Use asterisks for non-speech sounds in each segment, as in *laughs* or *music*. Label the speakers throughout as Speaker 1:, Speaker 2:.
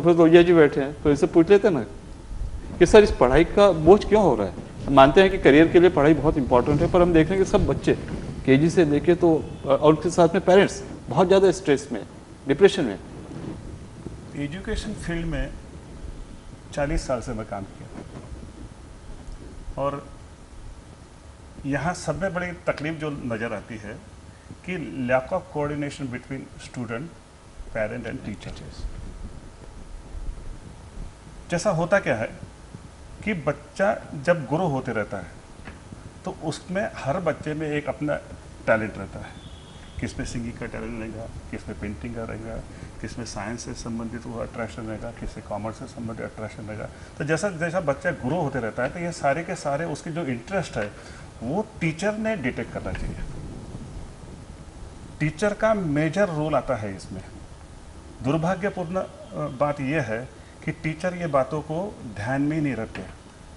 Speaker 1: Professor Lohia ji बैठे हैं तो इनसे पूछ लेते हैं ना कि सर, इस पढ़ाई का बोझ क्यों हो रहा है? हम मानते हैं कि करियर के लिए पढ़ाई बहुत इंपॉर्टेंट है, पर हम देख रहे हैं कि सब बच्चे के से लेके तो और उनके साथ में पेरेंट्स बहुत ज़्यादा स्ट्रेस में डिप्रेशन में।
Speaker 2: एजुकेशन फ़ील्ड में 40 साल से मैं काम किया। और यहाँ सब में बड़ी तकलीफ़ जो नज़र आती है कि lack of coordination between student parent and teachers जैसा होता क्या है कि बच्चा जब ग्रो होते रहता है तो उसमें हर बच्चे में एक अपना टैलेंट रहता है। किसमें सिंगिंग का टैलेंट रहेगा, किसमें पेंटिंग का रहेगा, किसमें साइंस से संबंधित वो अट्रैक्शन रहेगा, किसमें कॉमर्स से संबंधित अट्रैक्शन रहेगा। तो जैसा जैसा बच्चा ग्रो होते रहता है तो ये सारे के सारे उसके जो इंटरेस्ट है, वो टीचर ने डिटेक्ट करना चाहिए। टीचर का मेजर रोल आता है इसमें। दुर्भाग्यपूर्ण बात यह है कि टीचर ये बातों को ध्यान में ही नहीं रखते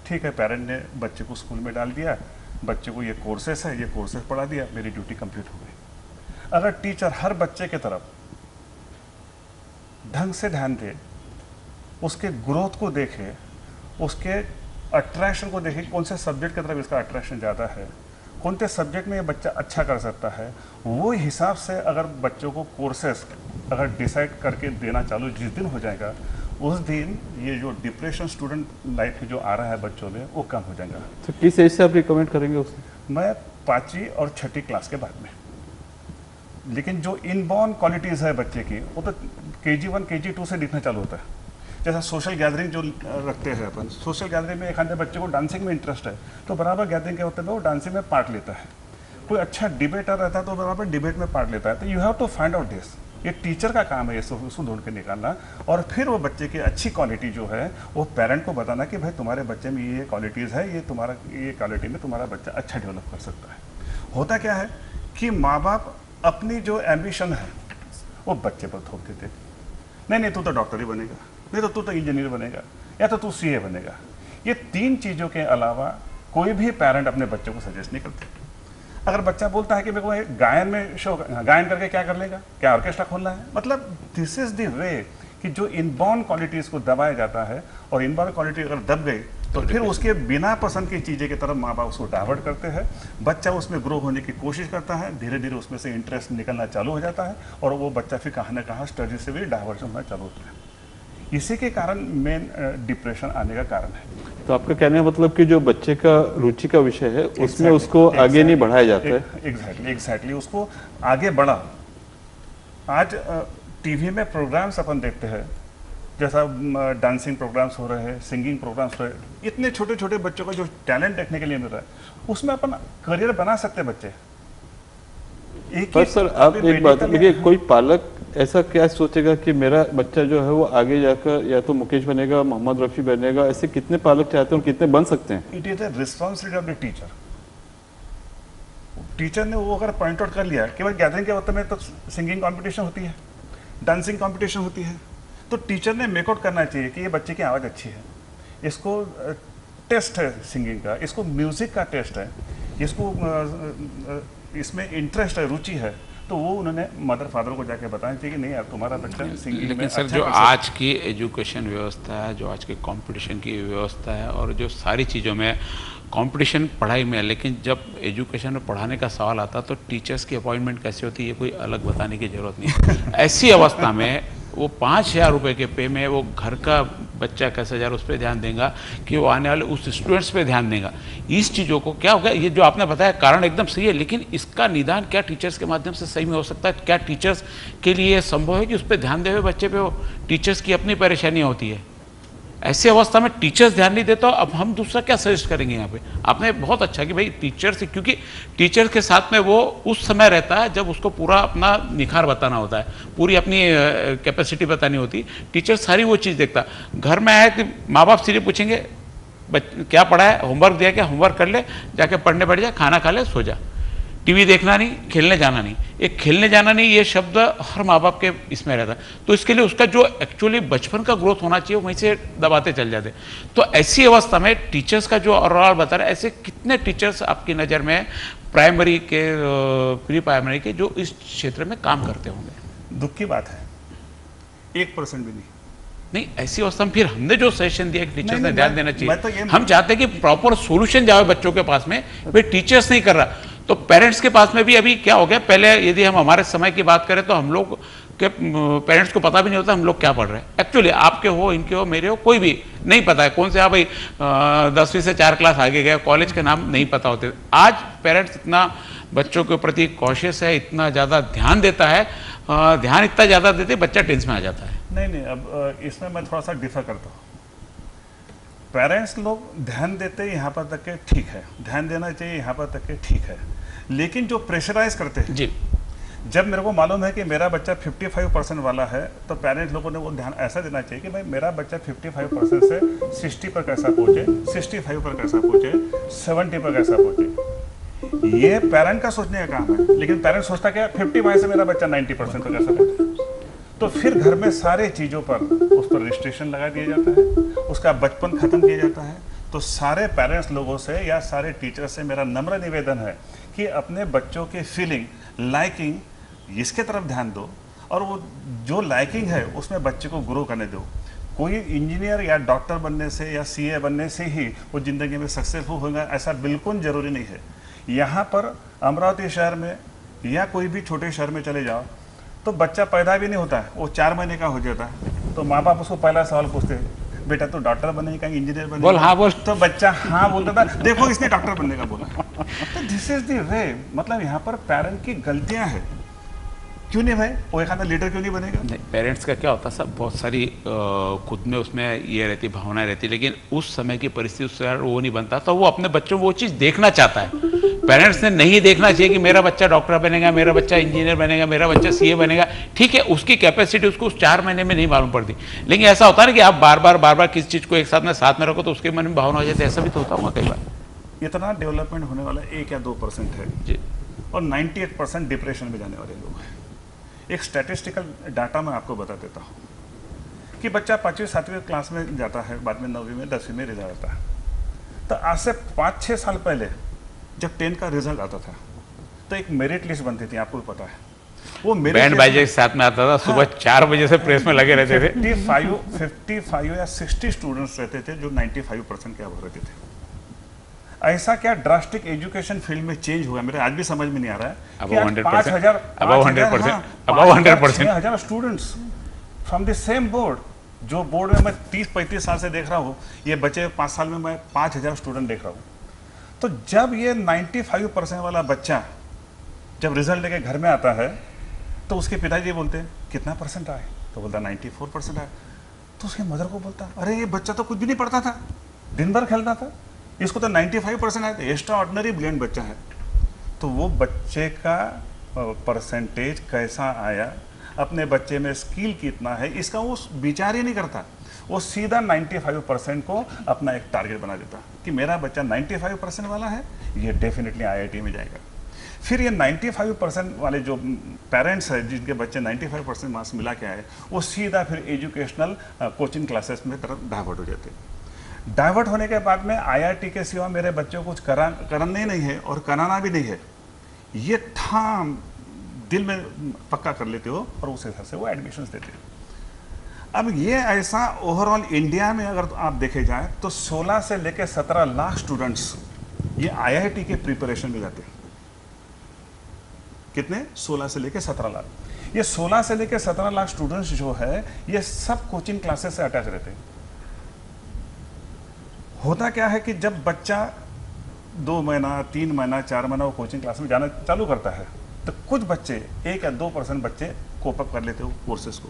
Speaker 2: ठीक है पेरेंट ने बच्चे को स्कूल में डाल दिया, बच्चे को ये कोर्सेस है, ये कोर्सेस पढ़ा दिया, मेरी ड्यूटी कंप्लीट हो गई। अगर टीचर हर बच्चे के तरफ़ ढंग से ध्यान दे, उसके ग्रोथ को देखे, उसके अट्रैक्शन को देखे, कौन से सब्जेक्ट की तरफ़ इसका अट्रैक्शन ज़्यादा है, कौन से सब्जेक्ट में ये बच्चा अच्छा कर सकता है, वो हिसाब से अगर बच्चों को कोर्सेस अगर डिसाइड करके देना चालू जिस दिन हो जाएगा उस दिन ये जो डिप्रेशन स्टूडेंट लाइफ में जो आ रहा है बच्चों में वो कम हो जाएगा।
Speaker 1: तो किस एज से आप रिकमेंड करेंगे उसे?
Speaker 2: मैं पाँचवीं और छठी क्लास के बाद में। लेकिन जो इनबॉर्न क्वालिटीज़ है बच्चे की वो तो के जी वन के जी टू से दिखना चालू होता है। जैसा सोशल गैदरिंग जो रखते हैं अपन सोशल गैदरिंग में एक आधे बच्चे को डांसिंग में इंटरेस्ट है तो बराबर गैदरिंग के होते हैं वो डांसिंग में पार्ट लेता है। कोई अच्छा डिबेटर रहता है तो बराबर डिबेट में पार्ट लेता है। तो you have to find out this ये टीचर का काम है, ये उसको ढूंढ के निकालना। और फिर वो बच्चे की अच्छी क्वालिटी जो है, वो पेरेंट को बताना कि भाई तुम्हारे बच्चे में ये क्वालिटीज़ है, ये तुम्हारा, ये क्वालिटी में तुम्हारा बच्चा अच्छा डेवलप कर सकता है। होता क्या है कि माँ बाप अपनी जो एम्बिशन है, वो बच्चे पर थोप देते नहीं नहीं, तू तो डॉक्टर ही बनेगा, नहीं तो तू तो इंजीनियर बनेगा, या तो तू सीए बनेगा। ये तीन चीज़ों के अलावा कोई भी पेरेंट अपने बच्चों को सजेस्ट नहीं करते। अगर बच्चा बोलता है कि मेरे को गायन में शो गायन करके क्या कर लेगा? क्या ऑर्केस्ट्रा खोलना है? मतलब दिस इज़ द वे कि जो इनबॉर्न क्वालिटीज को दबाया जाता है और इनबॉर्न क्वालिटी अगर दब गई तो फिर उसके बिना पसंद की चीज़ें की तरफ़ माँ बाप उसको डाइवर्ट करते हैं। बच्चा उसमें ग्रो होने की कोशिश करता है धीरे धीरे उसमें से इंटरेस्ट निकलना चालू हो जाता है और वो बच्चा फिर कहाँ ना कहाँ स्टडी से भी डाइवर्जन होना चालू होता है। इसी के कारण मेन डिप्रेशन आने का कारण है।
Speaker 1: तो आपका कहने का मतलब कि जो बच्चे का रुचि का विषय है उसमें उसको exactly, आगे नहीं बढ़ाया जाता है।
Speaker 2: एग्जैक्टली एग्जैक्टली उसको आगे बढ़ा। आज टीवी में प्रोग्राम्स अपन देखते हैं। जैसा डांसिंग प्रोग्राम्स हो रहे हैं सिंगिंग प्रोग्राम्स हो रहे हैं। इतने छोटे छोटे बच्चों का जो टैलेंट देखने के लिए मिल रहा है उसमें अपन करियर बना सकते हैं बच्चे।
Speaker 1: पर सर आप एक बात देखिए कोई पालक ऐसा क्या सोचेगा कि मेरा बच्चा जो है वो आगे जाकर या तो मुकेश बनेगा मोहम्मद रफी बनेगा ऐसे कितने पालक चाहते हैं और कितने बन सकते हैं?
Speaker 2: It is a responsibility of the teacher teacher ने वो अगर पॉइंट आउट कर लिया केवल गैदरिंग के वक्त में तो सिंगिंग कंपटीशन होती है डांसिंग कॉम्पिटिशन होती है। तो टीचर ने मेकआउट करना चाहिए कि ये बच्चे की आवाज़ अच्छी है। इसको टेस्ट है सिंगिंग का इसको म्यूज़िक का टेस्ट है। इसको इसमें इंटरेस्ट है रुचि है तो वो उन्होंने मदर फादर को जाके बताया थे कि नहीं यार तुम्हारा बच्चा सिंगिंग
Speaker 3: लेकिन सर अच्छा जो आज की एजुकेशन व्यवस्था है जो आज के कंपटीशन की व्यवस्था है और जो सारी चीज़ों में कंपटीशन पढ़ाई में है लेकिन जब एजुकेशन में पढ़ाने का सवाल आता तो टीचर्स की अपॉइंटमेंट कैसे होती है ये कोई अलग बताने की ज़रूरत नहीं *laughs* ऐसी अवस्था में वो पाँच हज़ार रुपये के पे में वो घर का बच्चा कैसा कैसे है, उस पर ध्यान देगा कि वो आने वाले उस स्टूडेंट्स पे ध्यान देगा। इस चीज़ों को क्या होगा, ये जो आपने बताया कारण एकदम सही है, लेकिन इसका निदान क्या टीचर्स के माध्यम से सही में हो सकता है? क्या टीचर्स के लिए संभव है कि उस पर ध्यान दे हुए बच्चे पे हो टीचर्स की अपनी परेशानियाँ होती है। ऐसी अवस्था में टीचर्स ध्यान नहीं देता, अब हम दूसरा क्या सजेस्ट करेंगे यहाँ पे? आपने बहुत अच्छा कि भाई टीचर्स क्योंकि टीचर के साथ में वो उस समय रहता है जब उसको पूरा अपना निखार बताना होता है, पूरी अपनी कैपेसिटी बतानी होती टीचर सारी वो चीज़ देखता। घर में आए कि माँ बाप सीधे पूछेंगे क्या पढ़ा है? होमवर्क दिया क्या? होमवर्क कर ले, जाके पढ़ने बैठ जा, खाना खा ले, सो जा। टीवी देखना नहीं खेलने जाना नहीं। एक खेलने जाना नहीं ये शब्द हर माँ बाप के इसमें रहता तो इसके लिए उसका जो एक्चुअली बचपन का ग्रोथ होना चाहिए वहीं से दबाते चल जाते तो ऐसी अवस्था में टीचर्स का जो ओवरऑल बता रहा है ऐसे कितने टीचर्स आपकी नज़र में प्राइमरी के प्री प्राइमरी के जो इस क्षेत्र में काम करते होंगे?
Speaker 2: दुख की बात है। एक परसेंट भी नहीं।
Speaker 3: नहीं ऐसी अवस्था में फिर हमने जो सेशन दिया टीचर्स ने ध्यान देना
Speaker 2: मैं तो
Speaker 3: चाहिए हम चाहते हैं कि प्रॉपर सोल्यूशन जाए बच्चों के पास में वे टीचर्स नहीं कर रहा। तो पेरेंट्स के पास में भी अभी क्या हो गया? पहले यदि हम हमारे समय की बात करें तो हम लोग के पेरेंट्स को पता भी नहीं होता हम लोग क्या पढ़ रहे हैं। एक्चुअली आपके हो, इनके हो, मेरे हो, कोई भी नहीं पता है। कौन से हाँ भाई दसवीं से चार क्लास आगे गए कॉलेज के नाम नहीं पता होते। आज पेरेंट्स इतना बच्चों के प्रति कॉशियस है, इतना ज़्यादा ध्यान देता है ध्यान इतना ज़्यादा देते बच्चा टेंस में आ जाता है।
Speaker 2: नहीं नहीं, अब इसमें मैं थोड़ा सा डिफर करता हूँ। पेरेंट्स लोग ध्यान देते यहाँ पर तक के ठीक है। ध्यान देना चाहिए यहाँ पर तक के ठीक है। लेकिन जो प्रेशराइज करते हैं।
Speaker 3: जी।
Speaker 2: जब मेरे को मालूम है कि मेरा बच्चा 55 परसेंट वाला है तो पेरेंट्स लोगों ने वो ध्यान ऐसा देना चाहिए कि भाई मेरा बच्चा 55 परसेंट से 60 पर कैसा पहुँचे 65 पर कैसा पहुँचे 70 पर कैसा पहुँचे। ये पेरेंट का सोचने का काम है लेकिन पेरेंट सोचता क्या 55 से मेरा बच्चा 90 परसेंट पर कैसा पहुँचे। तो फिर घर में सारे चीज़ों पर उस पर रजिस्ट्रेशन लगा दिया जाता है उसका बचपन खत्म किया जाता है। तो सारे पेरेंट्स लोगों से या सारे टीचर से मेरा नम्र निवेदन है कि अपने बच्चों के फीलिंग लाइकिंग इसके तरफ़ ध्यान दो और वो जो लाइकिंग है, उसमें बच्चे को ग्रो करने दो। कोई इंजीनियर या डॉक्टर बनने से या सीए बनने से ही वो ज़िंदगी में सक्सेसफुल होगा, ऐसा बिल्कुल ज़रूरी नहीं है। यहाँ पर अमरावती शहर में या कोई भी छोटे शहर में चले जाओ तो बच्चा पैदा भी नहीं होता है वो चार महीने का हो जाता। है तो माँ बाप उसको पहला सवाल पूछते हैं बेटा तू डॉक्टर बनेगा इंजीनियर बनेगा।
Speaker 3: बोल हाँ बोल।
Speaker 2: तो बच्चा हाँ बोलता था देखो इसने डॉक्टर बनने का बोला। तो दिस इज़ द वे मतलब यहाँ पर पेरेंट की गलतियाँ हैं। क्यों नहीं भाई? वो एक लीडर क्यों नहीं बनेगा?
Speaker 3: नहीं पेरेंट्स का क्या होता सब बहुत सारी अ, खुद में उसमें ये रहती भावनाएँ रहती लेकिन उस समय की परिस्थिति उससे वो नहीं बनता तो वो अपने बच्चों वो चीज़ देखना चाहता है। पेरेंट्स ने नहीं देखना चाहिए कि मेरा बच्चा डॉक्टर बनेगा मेरा बच्चा इंजीनियर बनेगा मेरा बच्चा सीए बनेगा। ठीक है उसकी कैपेसिटी उसको उस चार महीने में नहीं मालूम पड़ती। लेकिन ऐसा होता है ना कि आप बार बार बार बार किसी चीज़ को एक साथ में साथ में रखो तो उसके मन में भावना हो जाती है। ऐसा भी तो होता होगा कई बार।
Speaker 2: इतना डेवलपमेंट होने वाला एक या दो परसेंट है।
Speaker 3: जी।
Speaker 2: और 98 परसेंट डिप्रेशन में जाने वाले लोग हैं। एक स्टैटिस्टिकल डाटा मैं आपको बता देता हूँ कि बच्चा पाँचवीं सातवीं क्लास में जाता है बाद में नौवीं में दसवीं में रिज़ल्ट आता है। तो आज से पाँच छः साल पहले जब टेंथ का रिज़ल्ट आता था तो एक मेरिट लिस्ट बनती थी आपको पता है। वो
Speaker 3: बैंड बाजे के साथ में आता था सुबह हाँ, चार बजे से प्रेस में लगे रहते थे।
Speaker 2: फाइव फिफ्टी फाइव या सिक्सटी स्टूडेंट्स रहते थे जो नाइन्टी फाइव परसेंट के अब रहते थे। ऐसा क्या ड्रास्टिक एजुकेशन फ़ील्ड में चेंज हुआ? मेरे आज भी समझ में नहीं आ रहा है
Speaker 3: Above
Speaker 2: कि आज
Speaker 3: 100%,
Speaker 2: पाँच हज़ार
Speaker 3: above
Speaker 2: पाँच हज़ार,
Speaker 3: 100%,
Speaker 2: हज़ार,
Speaker 3: 100%.
Speaker 2: छः हज़ार students from the same board जो बोर्ड में मैं तीस पैंतीस साल से देख रहा हूँ ये बचे पाँच साल में मैं पाँच हज़ार स्टूडेंट देख रहा हूँ। तो जब ये 95 परसेंट वाला बच्चा जब रिज़ल्ट लेके घर में आता है तो उसके पिताजी बोलते हैं, कितना परसेंट आए? तो बोलता नाइन्टी फोर परसेंट आए. तो उसके मदर को बोलता अरे, ये बच्चा तो कुछ भी नहीं पढ़ता था, दिन भर खेलता था, इसको तो 95 परसेंट आए थे एक्स्ट्रा ऑर्डनरी ब्रिलियंट बच्चा है. तो वो बच्चे का परसेंटेज कैसा आया? अपने बच्चे में स्किल कितना है? इसका वो विचार ही नहीं करता। वो सीधा 95 परसेंट को अपना एक टारगेट बना देता कि मेरा बच्चा 95 परसेंट वाला है, ये डेफिनेटली आईआईटी में जाएगा। फिर ये 95 परसेंट वाले जो पेरेंट्स हैं, जिनके बच्चे 95 परसेंट मार्क्स मिला के आए, वो सीधा फिर एजुकेशनल कोचिंग क्लासेस में तरफ़ डाइवर्ट हो जाते डाइवर्ट होने के बाद में आईआईटी के सिवा मेरे बच्चों को कुछ करा, करना ही नहीं है और कराना भी नहीं है। ये ठाम दिल में पक्का कर लेते हो और उस हिसाब से वो एडमिशन्स देते हो। अब ये ऐसा ओवरऑल इंडिया में अगर तो आप देखे जाए तो 16 से लेकर 17 लाख स्टूडेंट्स ये आईआईटी के प्रिपरेशन में जाते हैं। कितने? 16 से लेकर 17 लाख। ये 16 से लेकर 17 लाख स्टूडेंट्स जो है, ये सब कोचिंग क्लासेस से अटैच रहते हैं। होता क्या है कि जब बच्चा दो महीना, तीन महीना, चार महीना वो कोचिंग क्लास में जाना चालू करता है तो कुछ बच्चे, एक या दो परसेंट बच्चे कोपअप कर लेते हो कोर्सेज को।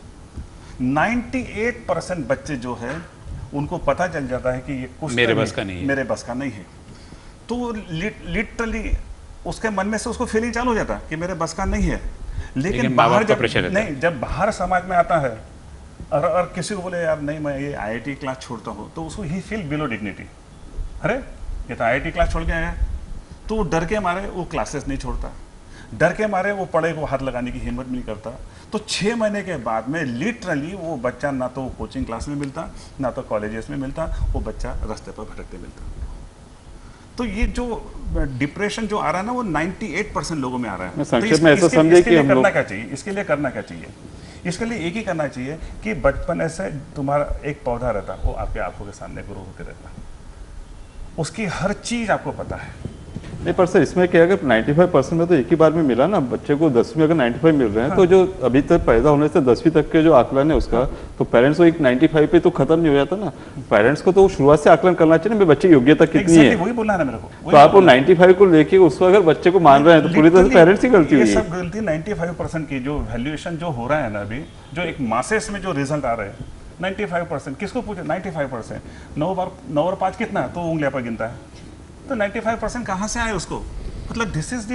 Speaker 2: 98 परसेंट बच्चे जो है उनको पता चल जाता है कि ये कुछ
Speaker 3: मेरे बस का नहीं है।
Speaker 2: मेरे बस का नहीं है। तो लिटरली उसके मन में से उसको फीलिंग चालू हो जाता है कि मेरे बस का नहीं है। लेकिन,
Speaker 3: लेकिन
Speaker 2: बाहर जब
Speaker 3: प्रेशर
Speaker 2: नहीं जब बाहर समाज में आता है और, और किसी को बोले यार नहीं मैं ये आईआईटी क्लास छोड़ता हूँ तो उसको ही फील बिलो डिग्निटी अरे ये तो आईआईटी क्लास छोड़ के आया तो डर के मारे वो क्लासेस नहीं छोड़ता। डर के मारे वो पढ़े को हाथ लगाने की हिम्मत भी नहीं करता। तो छः महीने के बाद में लिटरली वो बच्चा ना तो कोचिंग क्लास में मिलता ना तो कॉलेजेस में मिलता वो बच्चा रास्ते पर भटकते मिलता। तो ये जो डिप्रेशन जो आ रहा है ना वो 98 परसेंट लोगों में आ रहा है। तो
Speaker 1: संक्षेप
Speaker 2: इस-
Speaker 1: में ऐसा
Speaker 2: इसके- इसके लिए
Speaker 1: हम
Speaker 2: करना क्या चाहिए? इसके लिए करना क्या चाहिए? इसके लिए एक ही करना चाहिए कि बचपन ऐसे तुम्हारा एक पौधा रहता वो आपके आँखों के सामने ग्रो होते रहता। उसकी हर चीज़ आपको पता है।
Speaker 1: नहीं पर सर इसमें क्या है अगर 95 परसेंट में तो एक ही बार में मिला ना बच्चे को दसवीं अगर 95 मिल रहे हैं हाँ। तो जो अभी तक पैदा होने से दसवीं तक के जो आकलन है उसका तो पेरेंट्स को एक 95 पे तो खत्म नहीं हो जाता ना। पेरेंट्स को तो शुरुआत से आकलन करना चाहिए ना बच्चे योग्यता कितनी है।
Speaker 2: वही बोलना है मेरे को
Speaker 1: तो आप वो
Speaker 2: बोलना है।
Speaker 1: 95 को लेके उसको अगर बच्चे को मान रहे हैं तो पूरी तरह से पेरेंट्स की गलती हुई है।
Speaker 2: सब गलती 95 परसेंट की जो वैल्यूएशन जो हो रहा है ना अभी जो एक मासेस में जो रिज़ल्ट आ रहे हैं 95 परसेंट किसको पूछे? 95 परसेंट नौ बार नौ और पाँच कितना? है? तो उंगलियाँ पर गिनता है। तो 95 परसेंट कहाँ से आए उसको? मतलब दिस इज़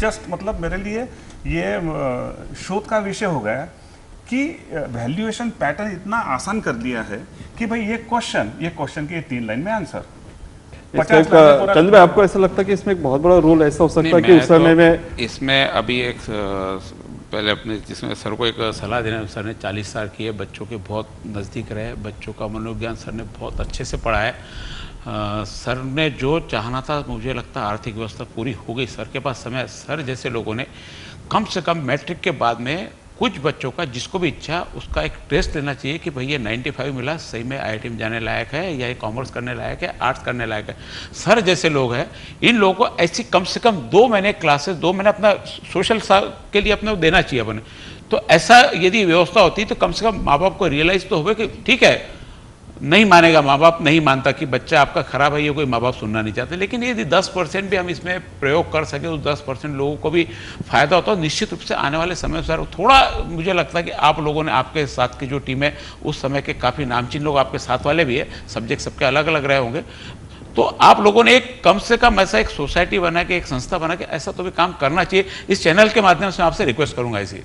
Speaker 2: जस्ट मतलब मेरे लिए ये शोध का विषय हो गया कि वैल्यूएशन पैटर्न इतना आसान कर दिया है कि भाई ये क्वेश्चन ये क्वेश्चन के तीन लाइन में आंसर
Speaker 1: चंद्र भाई आपको ऐसा लगता है कि इसमें एक बहुत बड़ा रोल ऐसा हो सकता है कि उस समय
Speaker 3: तो
Speaker 1: में
Speaker 3: इसमें अभी एक पहले अपने जिसमें सर को एक सलाह देना सर ने 40 साल की है बच्चों के बहुत नज़दीक रहे बच्चों का मनोविज्ञान सर ने बहुत अच्छे से पढ़ाया। सर ने जो चाहना था, मुझे लगता है आर्थिक व्यवस्था पूरी हो गई। सर के पास समय सर जैसे लोगों ने कम से कम मैट्रिक के बाद में कुछ बच्चों का जिसको भी इच्छा, उसका एक टेस्ट लेना चाहिए कि भई ये 95 मिला, सही में आईआईटी में जाने लायक है या कॉमर्स करने लायक है, आर्ट्स करने लायक है। सर जैसे लोग हैं, इन लोगों को ऐसी कम से कम दो महीने क्लासेस, दो महीने अपना सोशल के लिए अपने देना चाहिए अपने। तो ऐसा यदि व्यवस्था होती तो कम से कम माँ बाप को रियलाइज़ तो होगा कि ठीक है नहीं मानेगा माँ बाप नहीं मानता कि बच्चा आपका खराब है, ये कोई माँ बाप सुनना नहीं चाहते। लेकिन यदि 10 परसेंट भी हम इसमें प्रयोग कर सके तो 10 परसेंट लोगों को भी फ़ायदा होता है। निश्चित रूप से आने वाले समय सर थोड़ा मुझे लगता है कि आप लोगों ने, आपके साथ की जो टीम है उस समय के काफ़ी नामचीन लोग, आपके साथ वाले भी है, सब्जेक्ट सबके अलग अलग रहे होंगे। तो आप लोगों ने एक कम से कम ऐसा एक सोसाइटी बना के, एक संस्था बना के ऐसा तो भी काम करना चाहिए। इस चैनल के माध्यम से आपसे रिक्वेस्ट करूँगा इसी।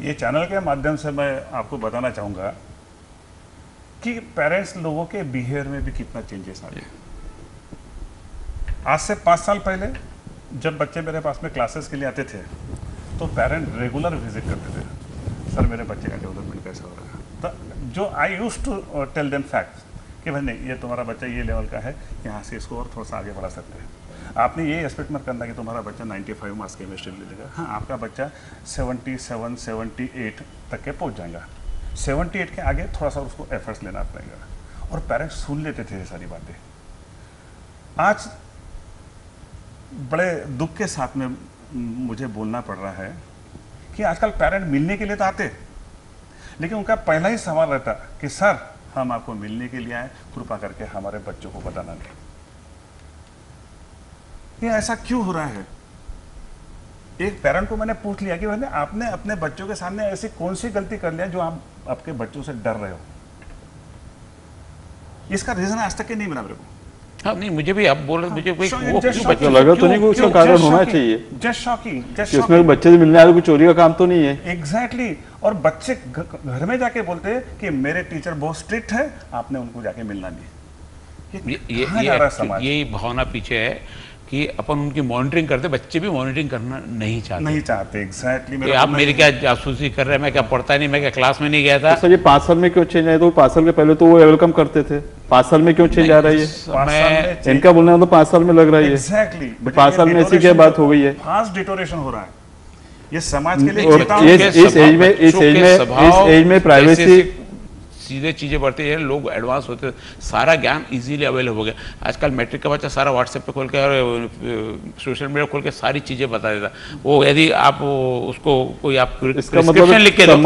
Speaker 2: ये चैनल के माध्यम से मैं आपको बताना चाहूँगा कि पेरेंट्स लोगों के बिहेवियर में भी कितना चेंजेस आ गया आज से पाँच साल पहले जब बच्चे मेरे पास में क्लासेस के लिए आते थे तो पेरेंट रेगुलर विज़िट करते थे। सर मेरे बच्चे का डेवलपमेंट कैसा हो रहा है। तो जो I use to tell them fact कि भाई नहीं ये तुम्हारा बच्चा ये लेवल का है यहाँ से इसको और थोड़ा सा आगे बढ़ा सकते हैं। आपने ये एक्सपेक्ट मत करना कि तुम्हारा बच्चा 95 फाइव मार्क्स केमिस्ट्री ले लेगा हाँ आपका बच्चा 77, 78 तक के पहुँच जाएगा। 78 के आगे थोड़ा सा उसको एफर्ट्स लेना पड़ेगा। और पेरेंट्स सुन लेते थे ये सारी बातें। आज बड़े दुख के साथ में मुझे बोलना पड़ रहा है कि आजकल पेरेंट मिलने के लिए तो आते। लेकिन उनका पहला ही सवाल रहता कि, सर, हम आपको मिलने के लिए आए, कृपा करके हमारे बच्चों को बताना नहीं। ये ऐसा क्यों हो रहा है? एक पेरेंट को मैंने पूछ लिया कि मैंने आपने अपने बच्चों के सामने ऐसी कौन सी गलती कर लिया जो आप आपके बच्चों से डर रहे हो? इसका रीजन आज तक के नहीं मिला मेरे को।
Speaker 3: हाँ नहीं मुझे भी आप बोल रहे मुझे कोई वो क्यों
Speaker 1: लगा तो नहीं कि उसका कारण होना चाहिए।
Speaker 2: Just
Speaker 1: उसमें बच्चे से मिलने आए तो कोई चोरी का काम तो नहीं है।
Speaker 2: Exactly exactly. और बच्चे घर में जाके बोलते हैं कि मेरे टीचर बहुत स्ट्रिक्ट है आपने उनको जाके मिलना नहीं
Speaker 3: ये
Speaker 2: ये है
Speaker 3: यही भावना पीछे है। कि अपन उनकी मॉनिटरिंग करते बच्चे भी मॉनिटरिंग करना नहीं चाहते।
Speaker 2: नहीं चाहते एग्जैक्टली
Speaker 3: कि आप मेरी क्या जासूसी कर रहे हैं मैं क्या पढ़ता नहीं मैं क्या क्लास में नहीं गया था?
Speaker 1: तो सर ये पाँच साल में क्यों चेंज आए तो पाँच साल के पहले तो वो वेलकम करते थे। पाँच साल में क्यों चेंज आ रहा है इनका बोलना तो पाँच साल में लग रहा है ये।
Speaker 2: एग्जैक्टली
Speaker 1: तो पाँच साल में ऐसी क्या बात हो गई है?
Speaker 2: फास्ट डिटोरेशन हो रहा है। ये समाज के लिए
Speaker 1: इस एज में- इस एज में-
Speaker 3: स्वभाव सीधे चीज़ें बढ़ती है लोग एडवांस होते सारा ज्ञान इजीली अवेलेबल हो गया। आजकल मैट्रिक का बच्चा सारा व्हाट्सएप पे खोल के और सोशल मीडिया खोल के सारी चीज़ें बता देता वो यदि आप उसको कोई आप
Speaker 1: मतलब
Speaker 3: प्रिस्क्रिप्शन लिख के दो।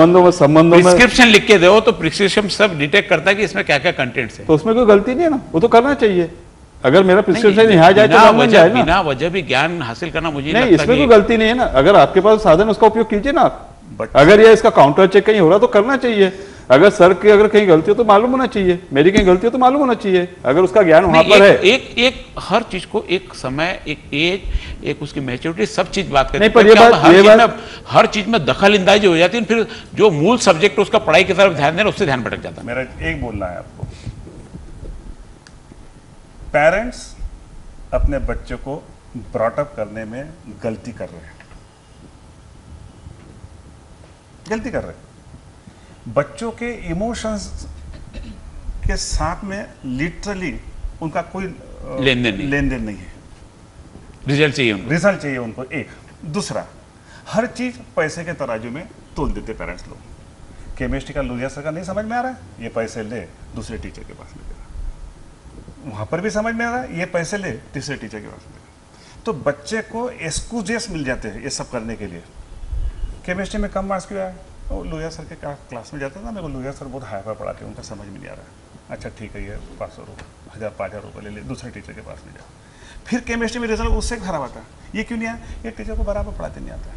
Speaker 3: प्रिस्क्रिप्शन लिख के दो तो प्रिस्क्रिप्शन सब डिटेक्ट करता है कि इसमें क्या क्या कंटेंट्स है।
Speaker 1: तो उसमें कोई गलती नहीं है ना? वो तो करना चाहिए। अगर मेरा प्रिस्क्रिप्शन यहाँ जाए तो
Speaker 3: वजह बिना वजह भी ज्ञान हासिल करना मुझे
Speaker 1: नहीं इसमें कोई गलती नहीं है ना। अगर आपके पास साधन उसका उपयोग कीजिए ना आप।
Speaker 2: बच्चे-
Speaker 1: अगर ये इसका काउंटर चेक कहीं हो रहा तो करना चाहिए। अगर सर की अगर कहीं गलती हो तो मालूम होना चाहिए मेरी कहीं गलती हो तो मालूम होना चाहिए अगर उसका ज्ञान वहाँ पर
Speaker 3: एक,
Speaker 1: है।
Speaker 3: एक एक हर चीज़ को एक समय एक एज एक उसकी मेच्योरिटी सब चीज़ बात करते
Speaker 1: नहीं, पर ये बात-
Speaker 3: हर
Speaker 1: ये
Speaker 3: चीज़
Speaker 1: बात-
Speaker 3: में हर चीज़ में दखल अंदाजी हो जाती है फिर जो मूल सब्जेक्ट उसका पढ़ाई की तरफ़ ध्यान देना उससे ध्यान भटक जाता है।
Speaker 2: मेरा एक बोलना है आपको। पेरेंट्स अपने बच्चों को ब्रॉटअप करने में गलती कर रहे हैं। गलती कर रहे हैं। बच्चों के इमोशंस के साथ में लिटरली उनका कोई
Speaker 3: लेन-देन नहीं।
Speaker 2: लेन देन नहीं है।
Speaker 3: रिज़ल्ट चाहिए उनको।
Speaker 2: रिज़ल्ट चाहिए उनको। एक दूसरा हर चीज़ पैसे के तराजू में तोल देते पेरेंट्स लोग। केमिस्ट्री का सर का नहीं समझ में आ रहा है? ये पैसे ले दूसरे टीचर के पास में देगा वहाँ पर भी समझ में आ रहा है? ये पैसे ले तीसरे टीचर के पास देगा तो बच्चे को एक्सक्यूजेस मिल जाते हैं ये सब करने के लिए। केमिस्ट्री में कम मार्क्स क्यों आए? वो लोहिया सर के क्ला- क्लास में जाता था मेरे को लोहिया सर बहुत हाई फाई पढ़ाते हैं उनका समझ में नहीं आ रहा अच्छा ठीक है, ये पाँच सौ रुपये हज़ार पाँच हज़ार रुपये ले ले, दूसरे टीचर के पास में जाओ। फिर केमिस्ट्री में रिज़ल्ट उससे खराब आता ये क्यों नहीं आया ये टीचर को बराबर पढ़ाते नहीं आता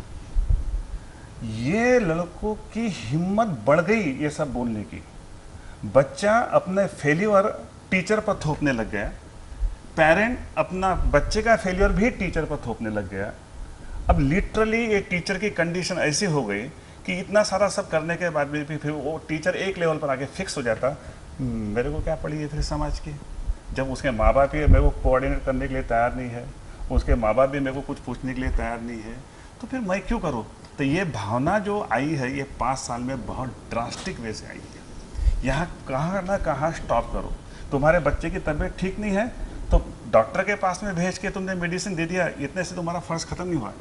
Speaker 2: ये लड़कों की हिम्मत बढ़ गई ये सब बोलने की। बच्चा अपने फेल्यूर टीचर पर थोपने लग गया। पेरेंट अपना बच्चे का फेल्यूर भी टीचर पर थोपने लग गया। अब लिटरली ये टीचर की कंडीशन ऐसी हो गई कि इतना सारा सब करने के बाद भी, फिर वो टीचर एक लेवल पर आके फिक्स हो जाता मेरे को क्या पड़ी है फिर समाज की? जब उसके माँ बाप ही मेरे को कोऑर्डिनेट करने के लिए तैयार नहीं है, उसके माँ बाप भी मेरे को कुछ पूछने के लिए तैयार नहीं है तो फिर मैं क्यों करूँ? तो ये भावना जो आई है, ये पाँच साल में बहुत ड्रास्टिक वे से आई है। यहाँ कहाँ ना कहाँ स्टॉप करो। तुम्हारे बच्चे की तबीयत ठीक नहीं है तो डॉक्टर के पास में भेज के तुमने मेडिसिन दे दिया, इतने से तुम्हारा फ़र्ज़ खत्म नहीं हुआ।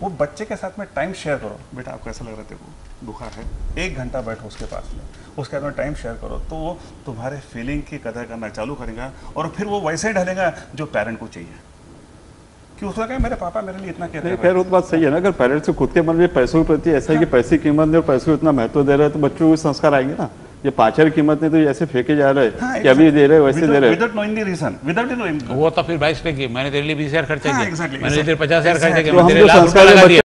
Speaker 2: वो बच्चे के साथ में टाइम शेयर करो। बेटा आपको ऐसा लग रहा है वो बुखार है। एक घंटा बैठो उसके पास में। उसके बाद में टाइम शेयर करो। तो वो तुम्हारे फीलिंग की कदर करना चालू करेगा और फिर वो वैसे ही ढलेगा जो पेरेंट को चाहिए। कि उसको लगा मेरे पापा मेरे लिए इतना कहते हैं
Speaker 1: खैर वो तो बात सही है ना। अगर पेरेंट्स को खुद के मन में पैसों के प्रति ऐसा है कि पैसे की कीमत नहीं और पैसों को इतना महत्व दे रहे हैं तो बच्चों को संस्कार आएँगे ना। ये पाचर कीमत ने तो ऐसे फेंके जा रहे हैं कि अभी दे रहे वैसे दे रहे
Speaker 2: without knowing the reason without knowing
Speaker 3: वो तो फिर बाईस की मैंने तेरे लिए बीस हज़ार खर्चा
Speaker 2: हाँ,
Speaker 3: किया। मैंने तेरे. पचास हज़ार खर्चा किया